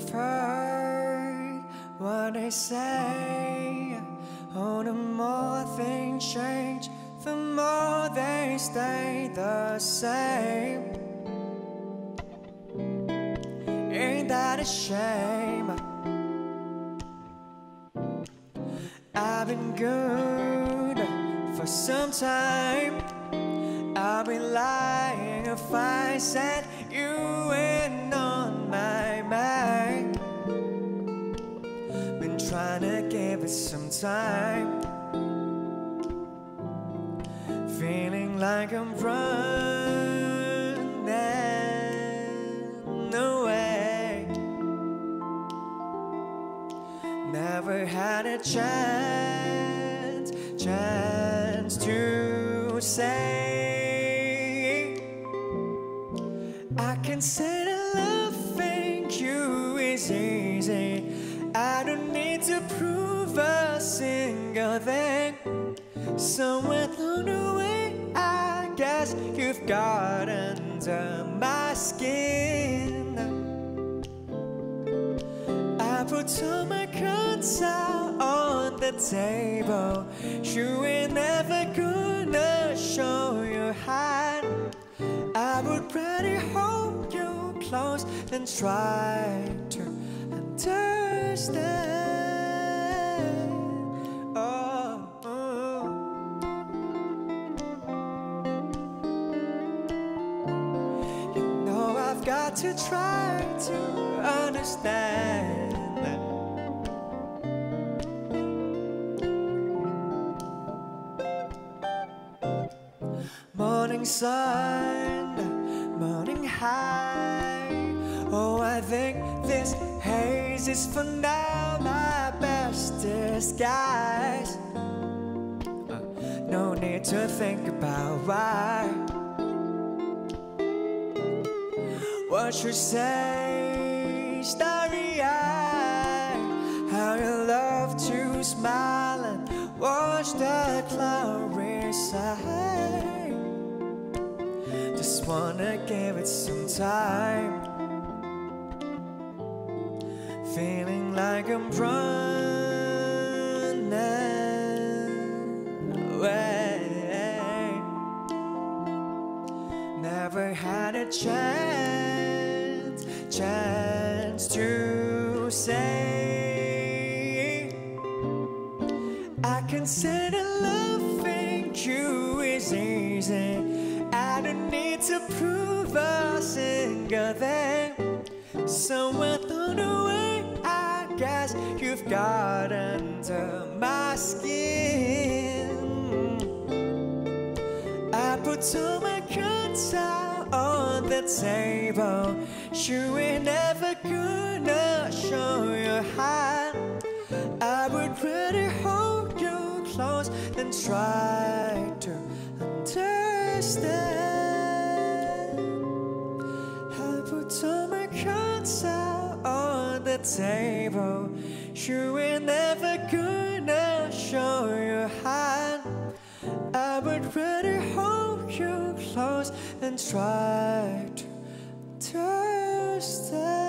You've heard what they say. Oh, the more things change, the more they stay the same. Ain't that a shame? I've been good for some time. I'll be lying if I said you some time. Feeling like I'm running away. Never had a chance, chance to say. I can say single. Somewhere along the way, I guess you've got under my skin. I put all my cards out on the table. You ain't never gonna show your hand. I would rather hold you close than try to got to try to understand. Morning sun, morning high. Oh, I think this haze is for now my best disguise. Uh, no need to think about why. What you say, starry eyed. How you love to smile and watch the cloudy side. Just wanna give it some time. Feeling like I'm running say. I that loving you is easy. I don't need to prove a single thing. Somewhere along the way, I guess you've got under my skin. I put all my cards out on the table. You ain't never gonna show your hand. I would rather hold you close than try to understand. I put all my cards out on the table. You ain't never gonna show your hand. I would rather close than try to understand.